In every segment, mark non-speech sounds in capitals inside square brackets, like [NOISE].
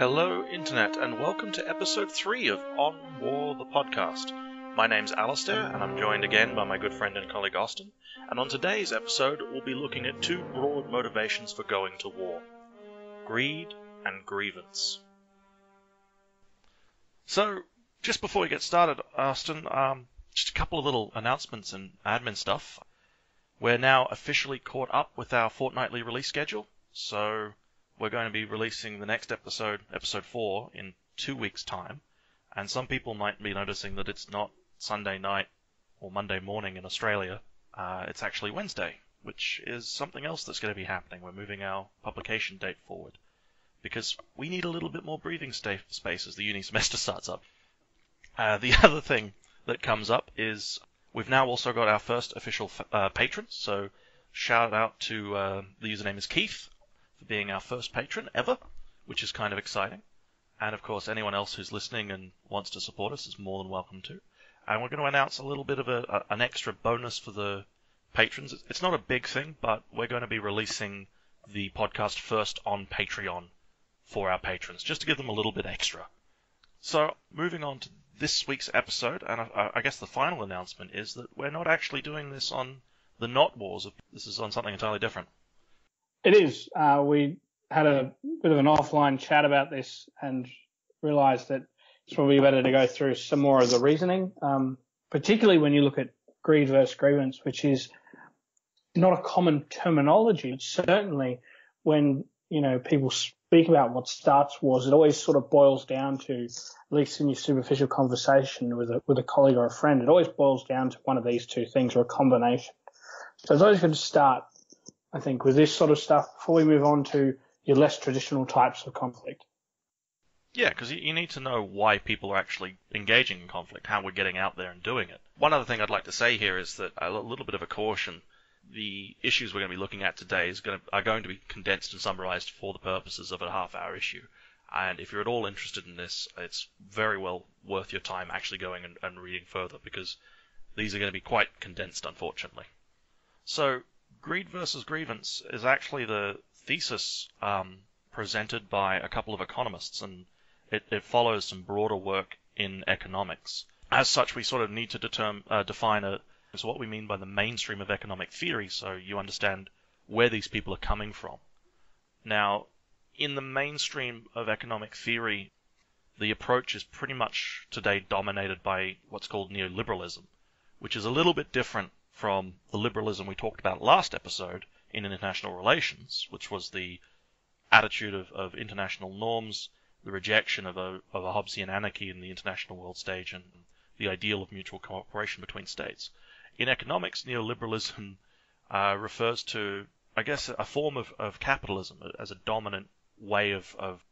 Hello, Internet, and welcome to episode 3 of On War the podcast. My name's Alasdair, and I'm joined again by my good friend and colleague Austin. And on today's episode, we'll be looking at two broad motivations for going to war greed and grievance. So, just before we get started, Austin, um, just a couple of little announcements and admin stuff. We're now officially caught up with our fortnightly release schedule, so we're going to be releasing the next episode, episode 4, in two weeks' time. And some people might be noticing that it's not Sunday night or Monday morning in Australia. Uh, it's actually Wednesday, which is something else that's going to be happening. We're moving our publication date forward because we need a little bit more breathing space as the uni semester [LAUGHS] starts up. Uh, the [LAUGHS] other thing that comes up is we've now also got our first official uh, patron. So shout out to uh, the username is Keith for being our first patron ever, which is kind of exciting. And of course, anyone else who's listening and wants to support us is more than welcome to. And we're going to announce a little bit of a, a, an extra bonus for the patrons. It's not a big thing, but we're going to be releasing the podcast first on Patreon for our patrons, just to give them a little bit extra. So, moving on to this week's episode, and I, I guess the final announcement is that we're not actually doing this on the Not Wars. This is on something entirely different. It is. Uh, we had a bit of an offline chat about this and realised that it's probably better to go through some more of the reasoning, um, particularly when you look at greed versus grievance, which is not a common terminology. Certainly, when you know people speak about what starts wars, it always sort of boils down to, at least in your superficial conversation with a with a colleague or a friend, it always boils down to one of these two things or a combination. So good to start I think, with this sort of stuff before we move on to your less traditional types of conflict. Yeah, because you need to know why people are actually engaging in conflict, how we're getting out there and doing it. One other thing I'd like to say here is that a little bit of a caution. The issues we're going to be looking at today is going to, are going to be condensed and summarized for the purposes of a half hour issue. And if you're at all interested in this, it's very well worth your time actually going and, and reading further because these are going to be quite condensed, unfortunately. So Greed versus Grievance is actually the thesis um, presented by a couple of economists, and it, it, follows some broader work in economics. As such, we sort of need to determine, uh, define a, so what we mean by the mainstream of economic theory, so you understand where these people are coming from. Now, in the mainstream of economic theory, the approach is pretty much today dominated by what's called neoliberalism, which is a little bit different from the liberalism we talked about last episode in international relations, which was the attitude of, of international norms, the rejection of a, of a Hobbesian anarchy in the international world stage, and the ideal of mutual cooperation between states. In economics, neoliberalism uh, refers to, I guess, a form of, of capitalism as a dominant way of, of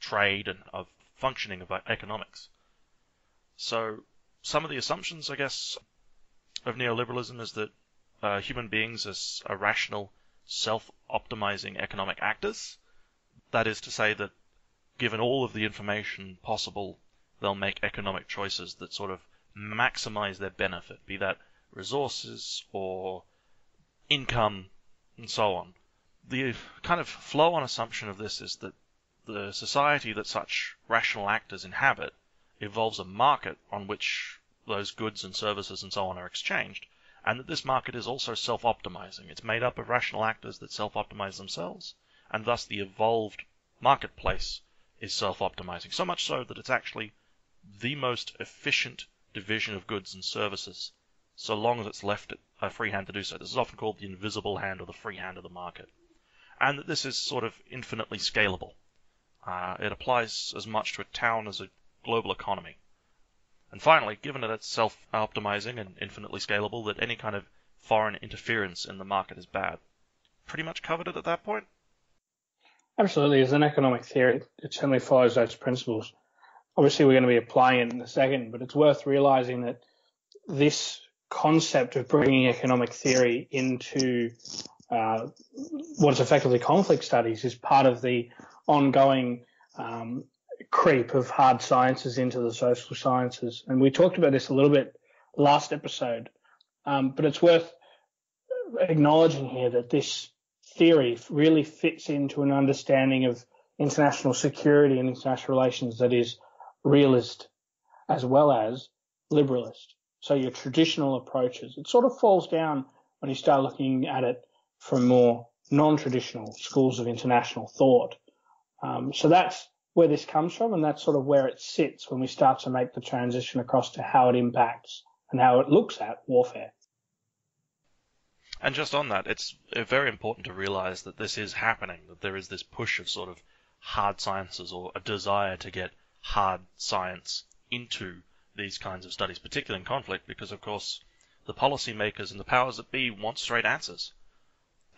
trade and of functioning of economics. So some of the assumptions, I guess, of neoliberalism is that uh, human beings are rational, self-optimizing economic actors. That is to say that given all of the information possible, they'll make economic choices that sort of maximize their benefit, be that resources or income and so on. The kind of flow-on assumption of this is that the society that such rational actors inhabit evolves a market on which those goods and services and so on are exchanged, and that this market is also self-optimizing. It's made up of rational actors that self-optimize themselves, and thus the evolved marketplace is self-optimizing. So much so that it's actually the most efficient division of goods and services, so long as it's left a free hand to do so. This is often called the invisible hand or the free hand of the market. And that this is sort of infinitely scalable. Uh, it applies as much to a town as a global economy. And finally, given that it's self-optimizing and infinitely scalable, that any kind of foreign interference in the market is bad. Pretty much covered it at that point? Absolutely. As an economic theory, it certainly follows those principles. Obviously, we're going to be applying it in a second, but it's worth realizing that this concept of bringing economic theory into uh, what is effectively conflict studies is part of the ongoing um, creep of hard sciences into the social sciences. And we talked about this a little bit last episode, um, but it's worth acknowledging here that this theory really fits into an understanding of international security and international relations that is realist as well as liberalist. So your traditional approaches, it sort of falls down when you start looking at it from more non-traditional schools of international thought. Um, so that's where this comes from, and that's sort of where it sits when we start to make the transition across to how it impacts and how it looks at warfare. And just on that, it's uh, very important to realize that this is happening, that there is this push of sort of hard sciences or a desire to get hard science into these kinds of studies, particularly in conflict, because of course the policymakers and the powers that be want straight answers.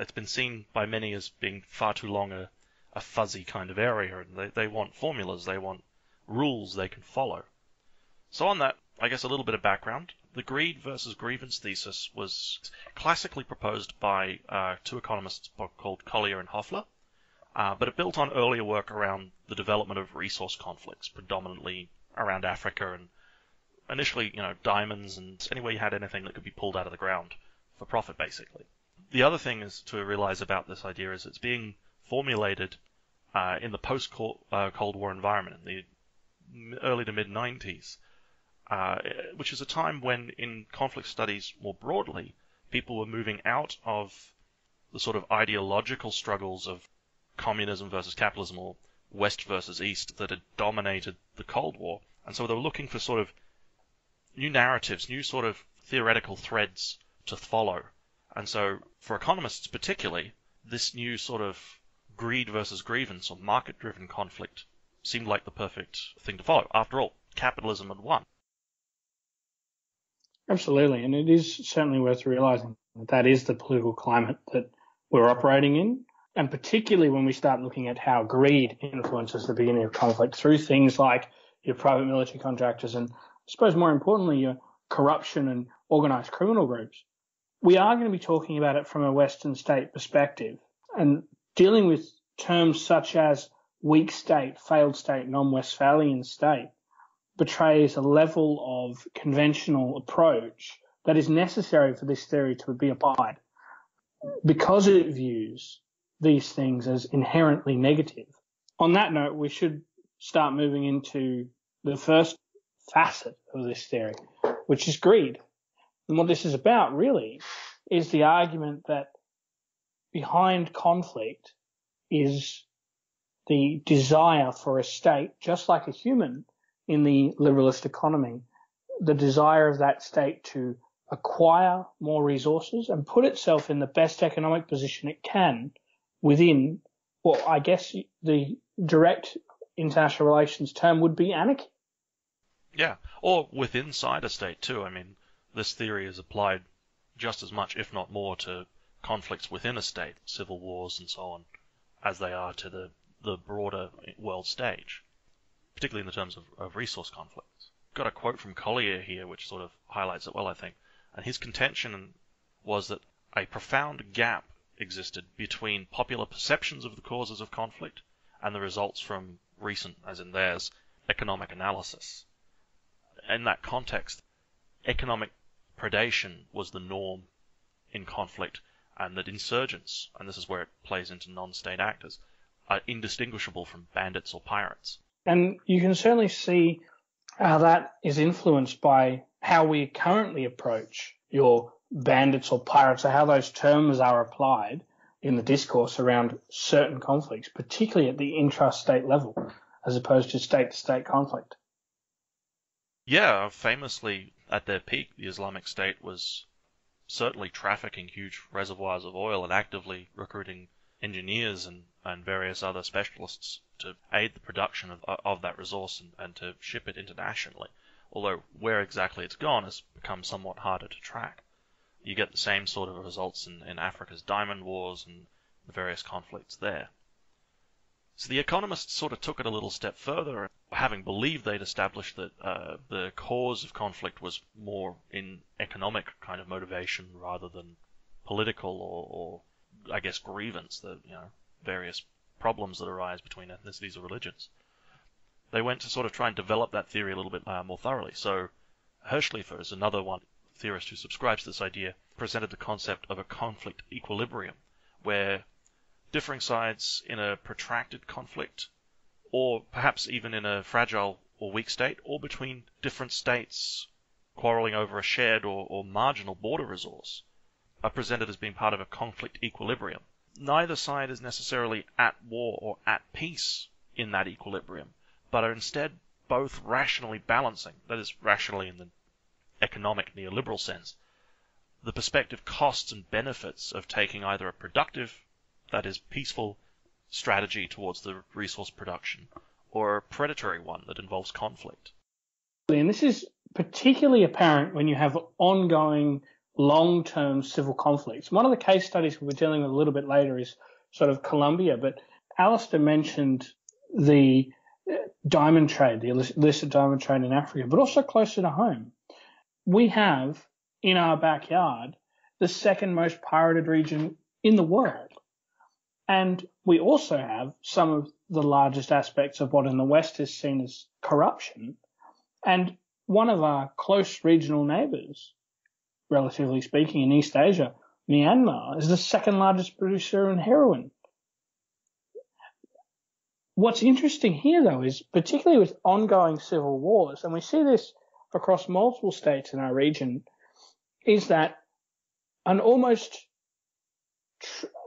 It's been seen by many as being far too long a, a fuzzy kind of area, and they, they want formulas, they want rules they can follow. So on that, I guess a little bit of background. The greed versus grievance thesis was classically proposed by uh, two economists called Collier and Hoeffler, uh, but it built on earlier work around the development of resource conflicts, predominantly around Africa and initially, you know, diamonds and anywhere you had anything that could be pulled out of the ground for profit, basically. The other thing is to realize about this idea is it's being formulated uh, in the post-Cold uh, War environment in the early to mid 90s, uh, which is a time when, in conflict studies more broadly, people were moving out of the sort of ideological struggles of communism versus capitalism or West versus East that had dominated the Cold War. And so they were looking for sort of new narratives, new sort of theoretical threads to follow. And so, for economists particularly, this new sort of greed versus grievance or market driven conflict seemed like the perfect thing to follow. After all, capitalism had won. Absolutely. And it is certainly worth realizing that that is the political climate that we're operating in. And particularly when we start looking at how greed influences the beginning of conflict through things like your private military contractors and I suppose more importantly, your corruption and organized criminal groups. We are going to be talking about it from a Western state perspective and dealing with terms such as weak state, failed state, non-Westphalian state betrays a level of conventional approach that is necessary for this theory to be applied because it views these things as inherently negative. On that note, we should start moving into the first facet of this theory, which is greed. And what this is about really is the argument that behind conflict is the desire for a state, just like a human in the liberalist economy, the desire of that state to acquire more resources and put itself in the best economic position it can within what I guess the direct international relations term would be anarchy. Yeah, or within inside a state too. I mean, this theory is applied just as much, if not more, to conflicts within a state, civil wars and so on, as they are to the, the broader world stage, particularly in the terms of, of resource conflicts. Got a quote from Collier here which sort of highlights it well, I think. And his contention was that a profound gap existed between popular perceptions of the causes of conflict and the results from recent, as in theirs, economic analysis in that context, economic predation was the norm in conflict, and that insurgents, and this is where it plays into non-state actors, are indistinguishable from bandits or pirates. And you can certainly see how that is influenced by how we currently approach your bandits or pirates, or how those terms are applied in the discourse around certain conflicts, particularly at the intrastate level, as opposed to state to state conflict. Yeah, famously at their peak, the Islamic State was certainly trafficking huge reservoirs of oil and actively recruiting engineers and, and various other specialists to aid the production of, of that resource and, and to ship it internationally. Although where exactly it's gone has become somewhat harder to track. You get the same sort of results in, in Africa's diamond wars and the various conflicts there. So the economists sort of took it a little step further, having believed they'd established that uh, the cause of conflict was more in economic kind of motivation rather than political or, or I guess grievance, the you know various problems that arise between ethnicities or religions. They went to sort of try and develop that theory a little bit uh, more thoroughly. So Hirshleifer is another one theorist who subscribes to this idea, presented the concept of a conflict equilibrium, where differing sides in a protracted conflict, or perhaps even in a fragile or weak state, or between different states quarreling over a shared or, or marginal border resource, are presented as being part of a conflict equilibrium. Neither side is necessarily at war or at peace in that equilibrium, but are instead both rationally balancing, that is, rationally in the economic neoliberal sense, the perspective costs and benefits of taking either a productive, that is, peaceful strategy towards the resource production, or a predatory one that involves conflict. And this is particularly apparent when you have ongoing long-term civil conflicts. One of the case studies we're dealing with a little bit later is sort of Colombia, but Alasdair mentioned the uh, diamond trade, the illicit diamond trade in Africa, but also closer to home. We have in our backyard the second most pirated region in the world. And we also have some of the largest aspects of what in the West is seen as corruption. And one of our close regional neighbors, relatively speaking, in East Asia, Myanmar, is the second largest producer in heroin. What's interesting here, though, is particularly with ongoing civil wars, and we see this across multiple states in our region, is that an almost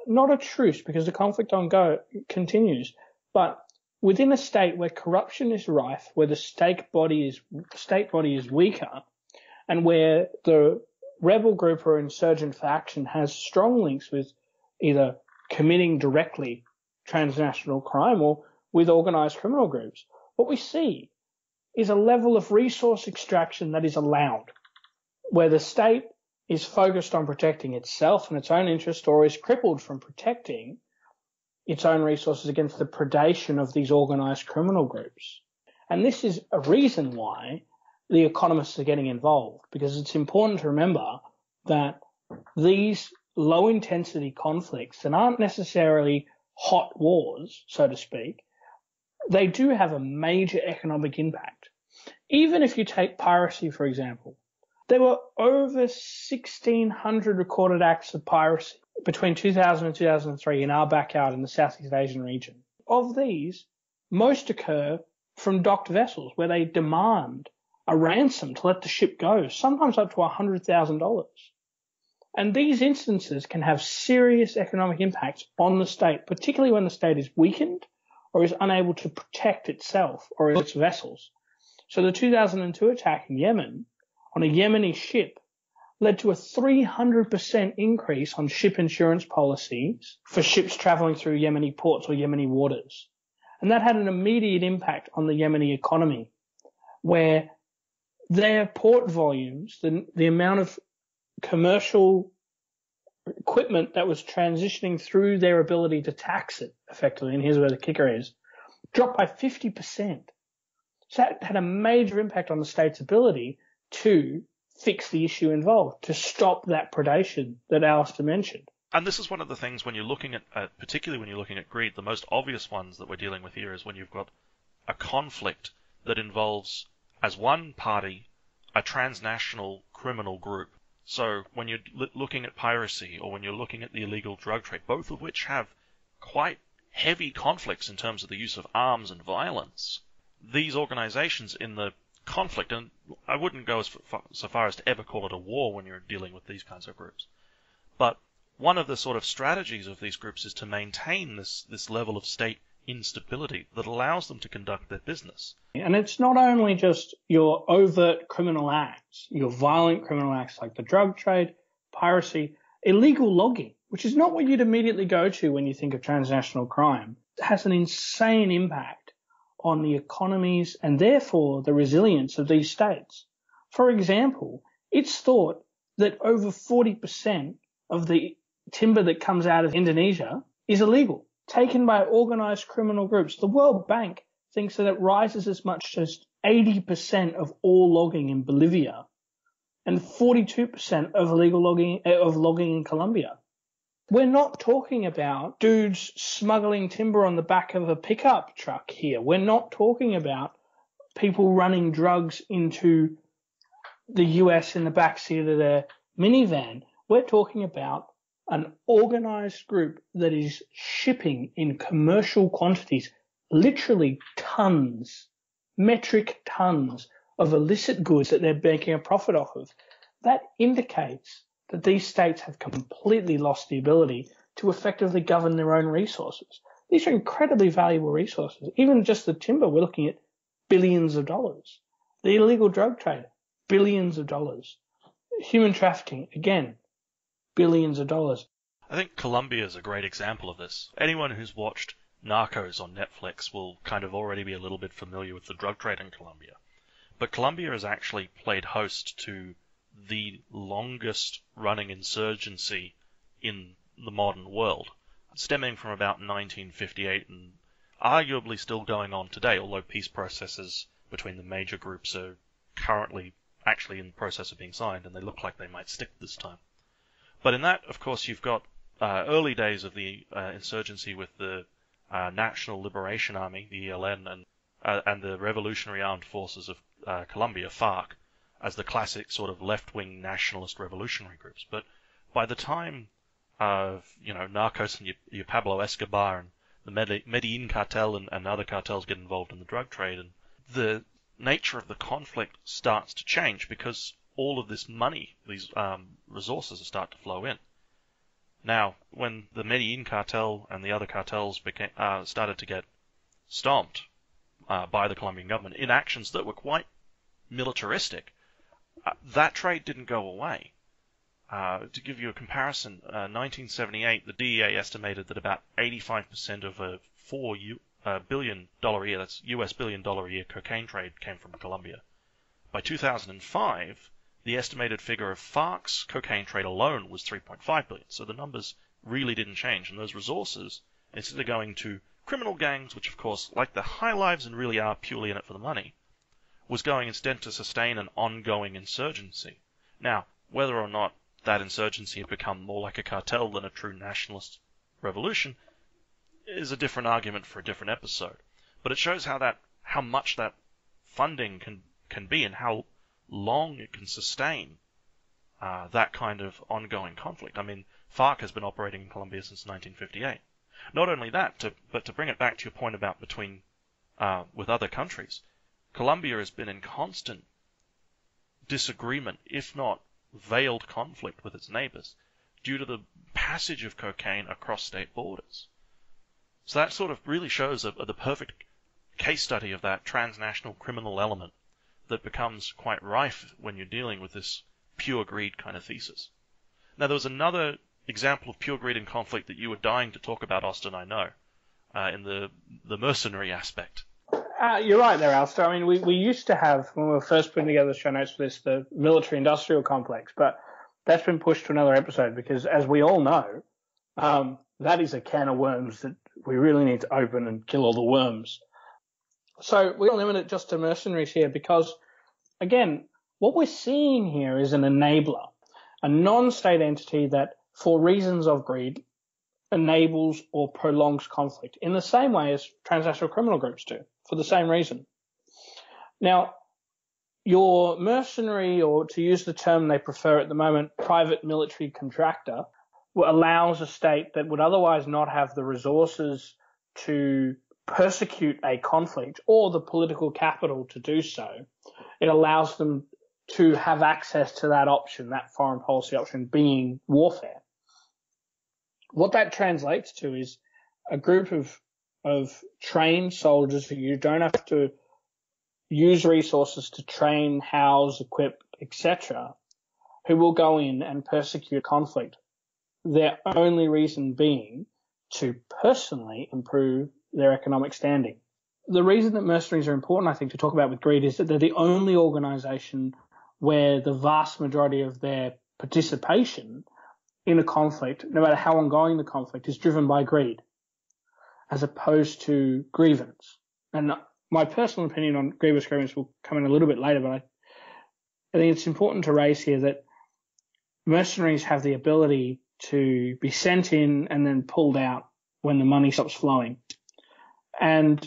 not a truce because the conflict on go continues, but within a state where corruption is rife, where the state body is state body is weaker, and where the rebel group or insurgent faction has strong links with either committing directly transnational crime or with organized criminal groups. What we see is a level of resource extraction that is allowed, where the state is focused on protecting itself and its own interests or is crippled from protecting its own resources against the predation of these organized criminal groups. And this is a reason why the economists are getting involved because it's important to remember that these low intensity conflicts that aren't necessarily hot wars, so to speak, they do have a major economic impact. Even if you take piracy, for example, there were over 1,600 recorded acts of piracy between 2000 and 2003 in our backyard in the Southeast Asian region. Of these, most occur from docked vessels where they demand a ransom to let the ship go, sometimes up to $100,000. And these instances can have serious economic impacts on the state, particularly when the state is weakened or is unable to protect itself or its vessels. So the 2002 attack in Yemen on a Yemeni ship led to a 300% increase on ship insurance policies for ships traveling through Yemeni ports or Yemeni waters. And that had an immediate impact on the Yemeni economy, where their port volumes, the, the amount of commercial equipment that was transitioning through their ability to tax it effectively, and here's where the kicker is, dropped by 50%. So that had a major impact on the state's ability to fix the issue involved, to stop that predation that Alasdair mentioned. And this is one of the things when you're looking at, uh, particularly when you're looking at greed, the most obvious ones that we're dealing with here is when you've got a conflict that involves, as one party, a transnational criminal group so when you're looking at piracy or when you're looking at the illegal drug trade, both of which have quite heavy conflicts in terms of the use of arms and violence, these organizations in the conflict, and I wouldn't go as far, so far as to ever call it a war when you're dealing with these kinds of groups, but one of the sort of strategies of these groups is to maintain this, this level of state instability that allows them to conduct their business. And it's not only just your overt criminal acts, your violent criminal acts like the drug trade, piracy, illegal logging, which is not what you'd immediately go to when you think of transnational crime. It has an insane impact on the economies and therefore the resilience of these states. For example, it's thought that over 40% of the timber that comes out of Indonesia is illegal taken by organized criminal groups. The World Bank thinks that it rises as much as 80% of all logging in Bolivia and 42% of illegal logging eh, of logging in Colombia. We're not talking about dudes smuggling timber on the back of a pickup truck here. We're not talking about people running drugs into the US in the backseat of their minivan. We're talking about an organized group that is shipping in commercial quantities, literally tons, metric tons of illicit goods that they're making a profit off of. That indicates that these states have completely lost the ability to effectively govern their own resources. These are incredibly valuable resources. Even just the timber, we're looking at billions of dollars. The illegal drug trade, billions of dollars. Human trafficking, again, billions of dollars. I think Colombia is a great example of this. Anyone who's watched Narcos on Netflix will kind of already be a little bit familiar with the drug trade in Colombia. But Colombia has actually played host to the longest running insurgency in the modern world, stemming from about 1958 and arguably still going on today, although peace processes between the major groups are currently actually in the process of being signed and they look like they might stick this time. But in that, of course, you've got uh, early days of the uh, insurgency with the uh, National Liberation Army, the ELN, and uh, and the Revolutionary Armed Forces of uh, Colombia, FARC, as the classic sort of left-wing nationalist revolutionary groups. But by the time of you know Narcos and your, your Pablo Escobar and the Medellin cartel and, and other cartels get involved in the drug trade, and the nature of the conflict starts to change because all of this money, these um, resources, start to flow in. Now, when the Medellin cartel and the other cartels became, uh, started to get stomped uh, by the Colombian government in actions that were quite militaristic, uh, that trade didn't go away. Uh, to give you a comparison, 1978, uh, the DEA estimated that about 85% of a four U, uh, billion dollar a year, that's US billion dollar a year cocaine trade came from Colombia. By 2005, the estimated figure of FARC's cocaine trade alone was 3.5 billion. So the numbers really didn't change, and those resources, instead of going to criminal gangs, which of course, like the high lives and really are purely in it for the money, was going instead to sustain an ongoing insurgency. Now, whether or not that insurgency had become more like a cartel than a true nationalist revolution is a different argument for a different episode. But it shows how that how much that funding can can be and how long it can sustain uh, that kind of ongoing conflict. I mean, FARC has been operating in Colombia since 1958. Not only that, to, but to bring it back to your point about between uh, with other countries, Colombia has been in constant disagreement, if not veiled conflict with its neighbors, due to the passage of cocaine across state borders. So that sort of really shows a, the perfect case study of that transnational criminal element that becomes quite rife when you're dealing with this pure greed kind of thesis. Now, there was another example of pure greed and conflict that you were dying to talk about, Austin, I know, uh, in the, the mercenary aspect. Uh, you're right there, Alasdair. I mean, we, we used to have, when we were first putting together the show notes for this, the military industrial complex, but that's been pushed to another episode because, as we all know, um, that is a can of worms that we really need to open and kill all the worms. So we'll limit it just to mercenaries here because, again, what we're seeing here is an enabler, a non-state entity that, for reasons of greed, enables or prolongs conflict in the same way as transnational criminal groups do, for the same reason. Now, your mercenary, or to use the term they prefer at the moment, private military contractor, allows a state that would otherwise not have the resources to persecute a conflict or the political capital to do so, it allows them to have access to that option, that foreign policy option being warfare. What that translates to is a group of, of trained soldiers who you don't have to use resources to train, house, equip, etc., who will go in and persecute conflict. Their only reason being to personally improve their economic standing. The reason that mercenaries are important, I think, to talk about with greed is that they're the only organization where the vast majority of their participation in a conflict, no matter how ongoing the conflict, is driven by greed, as opposed to grievance. And my personal opinion on grievous grievance will come in a little bit later, but I, I think it's important to raise here that mercenaries have the ability to be sent in and then pulled out when the money stops flowing. And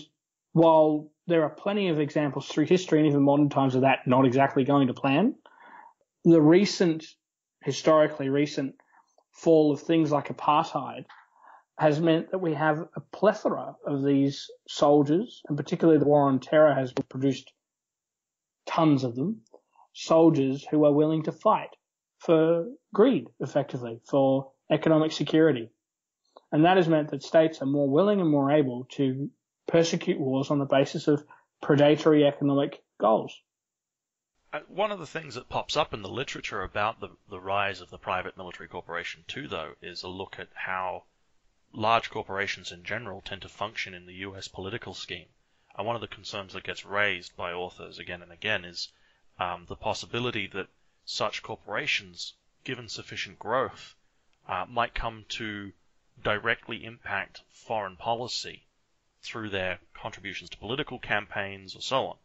while there are plenty of examples through history and even modern times of that not exactly going to plan, the recent, historically recent fall of things like apartheid has meant that we have a plethora of these soldiers, and particularly the war on terror has produced tons of them, soldiers who are willing to fight for greed, effectively, for economic security. And that has meant that states are more willing and more able to persecute wars on the basis of predatory economic goals. Uh, one of the things that pops up in the literature about the, the rise of the private military corporation, too, though, is a look at how large corporations in general tend to function in the US political scheme. And one of the concerns that gets raised by authors again and again is um, the possibility that such corporations, given sufficient growth, uh, might come to directly impact foreign policy through their contributions to political campaigns or so on.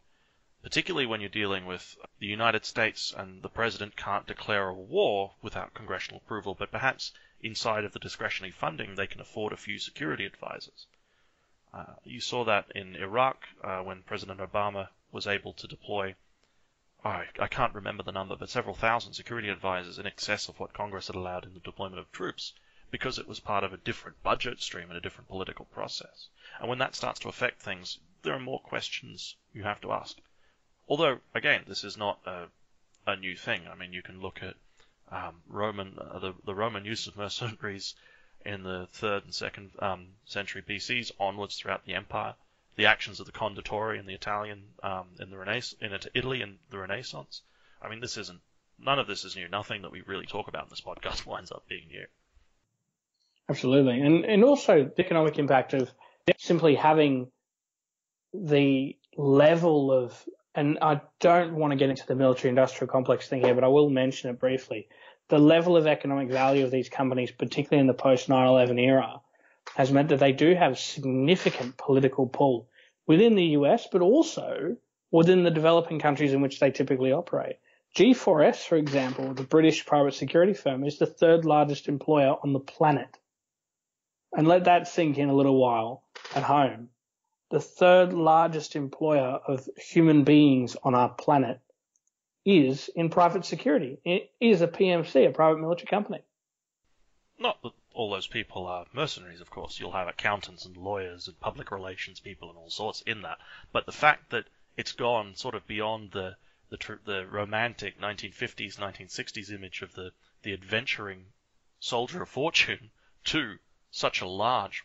Particularly when you're dealing with the United States and the president can't declare a war without congressional approval, but perhaps inside of the discretionary funding they can afford a few security advisors. Uh, you saw that in Iraq uh, when President Obama was able to deploy, oh, I can't remember the number, but several thousand security advisors in excess of what Congress had allowed in the deployment of troops because it was part of a different budget stream and a different political process. And when that starts to affect things, there are more questions you have to ask. Although, again, this is not a, a new thing. I mean, you can look at um, Roman, uh, the, the Roman use of mercenaries in the third and second um, century BCs onwards throughout the empire, the actions of the Condottieri in the Italian um, in the Renaissance, in Italy in the Renaissance. I mean, this isn't none of this is new. Nothing that we really talk about in this podcast [LAUGHS] winds up being new. Absolutely. And, and also the economic impact of simply having the level of, and I don't want to get into the military industrial complex thing here, but I will mention it briefly. The level of economic value of these companies, particularly in the post 9-11 era, has meant that they do have significant political pull within the US, but also within the developing countries in which they typically operate. G4S, for example, the British private security firm, is the third largest employer on the planet and let that sink in a little while at home. The third largest employer of human beings on our planet is in private security. It is a PMC, a private military company. Not that all those people are mercenaries, of course. You'll have accountants and lawyers and public relations people and all sorts in that. But the fact that it's gone sort of beyond the the, the romantic 1950s, 1960s image of the, the adventuring soldier of fortune to such a large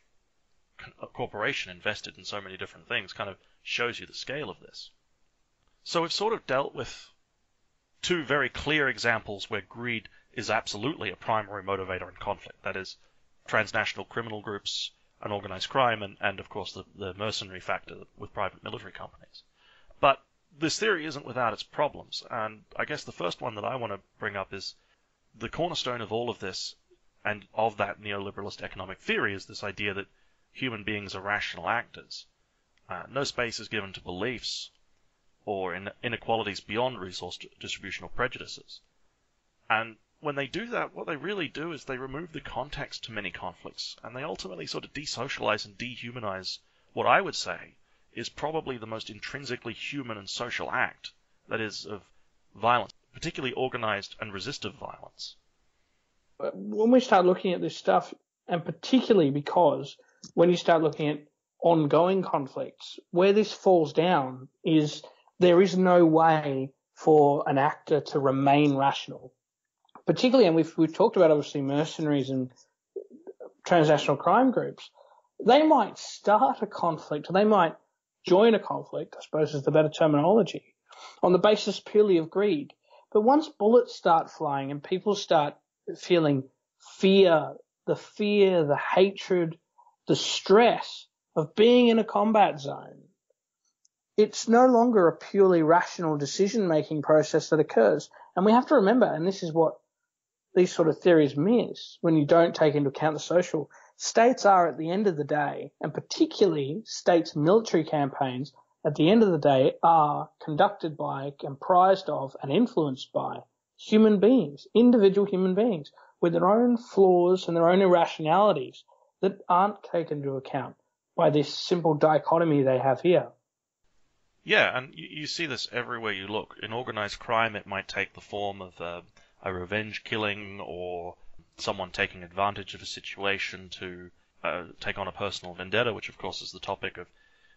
corporation invested in so many different things kind of shows you the scale of this. So we've sort of dealt with two very clear examples where greed is absolutely a primary motivator in conflict. That is, transnational criminal groups and organized crime, and, and of course the, the mercenary factor with private military companies. But this theory isn't without its problems, and I guess the first one that I want to bring up is the cornerstone of all of this and of that neoliberalist economic theory is this idea that human beings are rational actors. Uh, no space is given to beliefs or in inequalities beyond resource distributional prejudices. And when they do that, what they really do is they remove the context to many conflicts, and they ultimately sort of desocialize and dehumanize what I would say is probably the most intrinsically human and social act, that is, of violence, particularly organized and resistive violence uh, when we start looking at this stuff, and particularly because when you start looking at ongoing conflicts, where this falls down is there is no way for an actor to remain rational. Particularly, and we've, we've talked about obviously mercenaries and transnational crime groups. They might start a conflict, or they might join a conflict, I suppose is the better terminology, on the basis purely of greed. But once bullets start flying and people start feeling fear, the fear, the hatred, the stress of being in a combat zone. It's no longer a purely rational decision making process that occurs. And we have to remember, and this is what these sort of theories miss when you don't take into account the social. States are at the end of the day, and particularly states' military campaigns at the end of the day are conducted by, comprised of, and influenced by human beings, individual human beings, with their own flaws and their own irrationalities that aren't taken into account by this simple dichotomy they have here. Yeah, and you, see this everywhere you look. In organized crime, it might take the form of uh, a revenge killing or someone taking advantage of a situation to uh, take on a personal vendetta, which of course is the topic of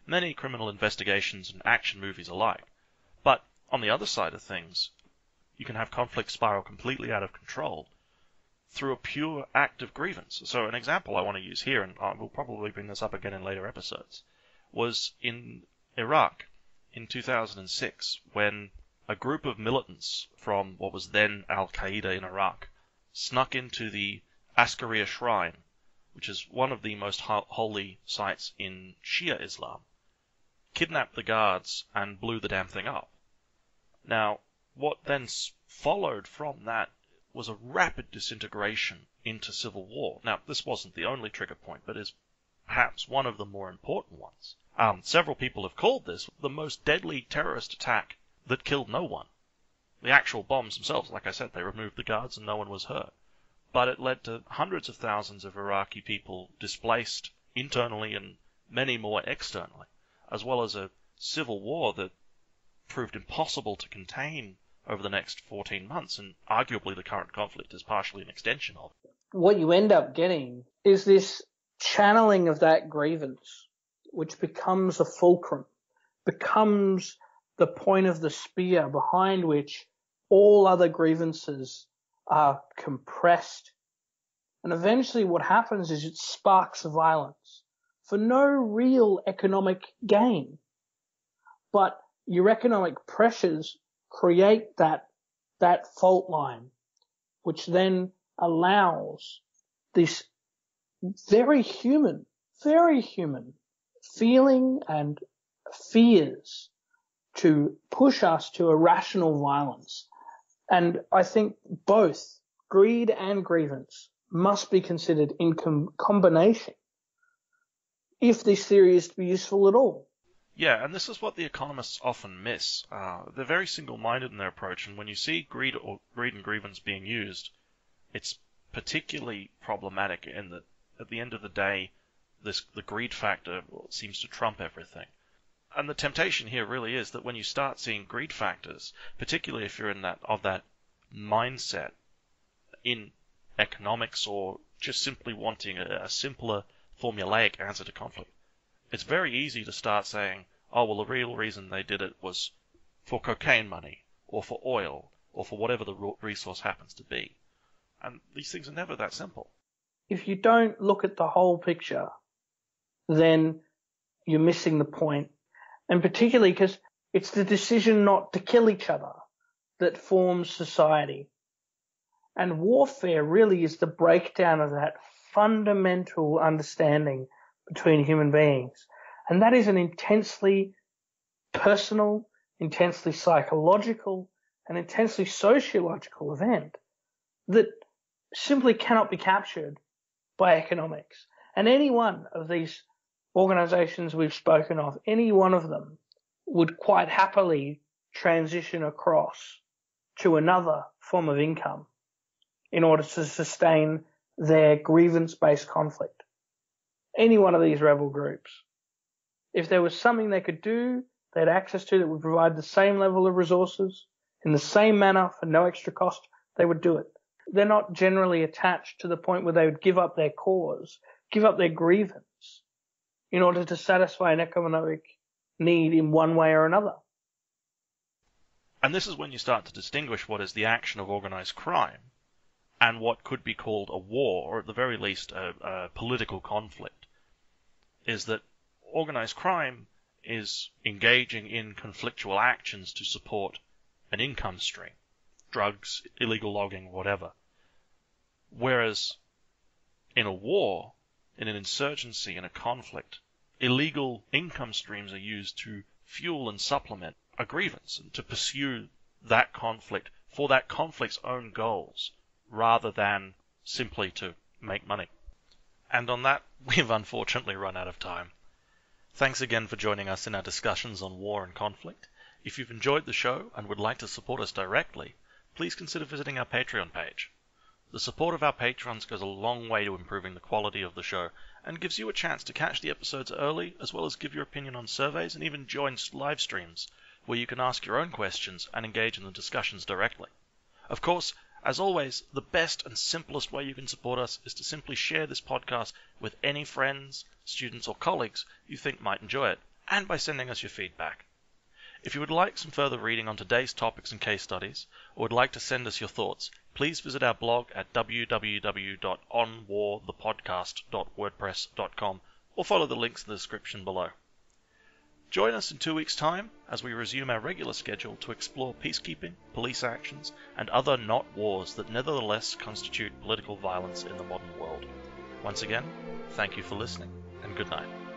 many criminal investigations and action movies alike. But on the other side of things, you can have conflict spiral completely out of control through a pure act of grievance. So an example I want to use here, and I will probably bring this up again in later episodes, was in Iraq in 2006 when a group of militants from what was then Al Qaeda in Iraq snuck into the Askaria Shrine, which is one of the most holy sites in Shia Islam, kidnapped the guards and blew the damn thing up. Now, what then followed from that was a rapid disintegration into civil war. Now, this wasn't the only trigger point, but is perhaps one of the more important ones. Um, several people have called this the most deadly terrorist attack that killed no one. The actual bombs themselves, like I said, they removed the guards and no one was hurt. But it led to hundreds of thousands of Iraqi people displaced internally and many more externally, as well as a civil war that proved impossible to contain over the next 14 months, and arguably the current conflict is partially an extension of. What you end up getting is this channeling of that grievance, which becomes a fulcrum, becomes the point of the spear behind which all other grievances are compressed. And eventually what happens is it sparks violence for no real economic gain. But your economic pressures create that, that fault line, which then allows this very human, very human feeling and fears to push us to irrational violence. And I think both greed and grievance must be considered in com- combination if this theory is to be useful at all. Yeah, and this is what the economists often miss. Uh, they're very single-minded in their approach, and when you see greed or greed and grievance being used, it's particularly problematic in that at the end of the day, this the greed factor seems to trump everything. And the temptation here really is that when you start seeing greed factors, particularly if you're in that of that mindset in economics or just simply wanting a, a simpler formulaic answer to conflict, it's very easy to start saying, oh well, the real reason they did it was for cocaine money or for oil or for whatever the resource happens to be. And these things are never that simple. If you don't look at the whole picture, then you're missing the point. and particularly because it's the decision not to kill each other that forms society. And warfare really is the breakdown of that fundamental understanding between human beings. And that is an intensely personal, intensely psychological, and intensely sociological event that simply cannot be captured by economics. And any one of these organizations we've spoken of, any one of them would quite happily transition across to another form of income in order to sustain their grievance based conflict. Any one of these rebel groups. If there was something they could do, they had access to that would provide the same level of resources in the same manner for no extra cost, they would do it. They're not generally attached to the point where they would give up their cause, give up their grievance in order to satisfy an economic need in one way or another. And this is when you start to distinguish what is the action of organized crime and what could be called a war, or at the very least a, a political conflict. Is that organized crime is engaging in conflictual actions to support an income stream, drugs, illegal logging, whatever. Whereas in a war, in an insurgency, in a conflict, illegal income streams are used to fuel and supplement a grievance and to pursue that conflict for that conflict's own goals rather than simply to make money. And on that, [LAUGHS] we've unfortunately run out of time. Thanks again for joining us in our discussions on war and conflict. If you've enjoyed the show and would like to support us directly, please consider visiting our Patreon page. The support of our patrons goes a long way to improving the quality of the show and gives you a chance to catch the episodes early as well as give your opinion on surveys and even join live streams where you can ask your own questions and engage in the discussions directly. Of course, As always, the best and simplest way you can support us is to simply share this podcast with any friends, students, or colleagues you think might enjoy it, and by sending us your feedback. If you would like some further reading on today's topics and case studies, or would like to send us your thoughts, please visit our blog at www.onwarthepodcast.wordpress.com or follow the links in the description below. Join us in two weeks' time as we resume our regular schedule to explore peacekeeping, police actions, and other not wars that nevertheless constitute political violence in the modern world. Once again, thank you for listening, and good night.